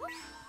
Woo!